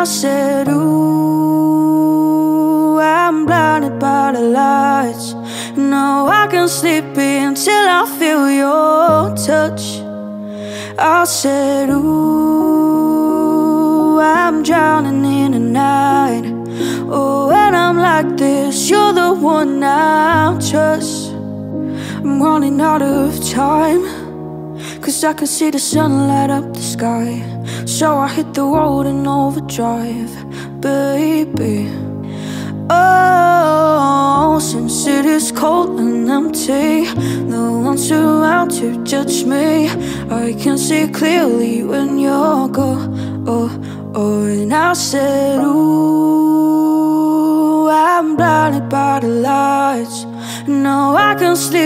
I said, Ooh, I'm blinded by the lights. No, I can sleep until I feel your touch. I said, Ooh, I'm drowning in the night. Oh, when I'm like this, you're the one I trust. I'm running out of time. Cause I can see the sun light up the sky. So I hit the road in overdrive, baby. Oh, since it is cold and empty, no one's around to judge me. I can see clearly when you're gone. Oh, oh, and I said, Ooh, I'm blinded by the lights. No, I can sleep.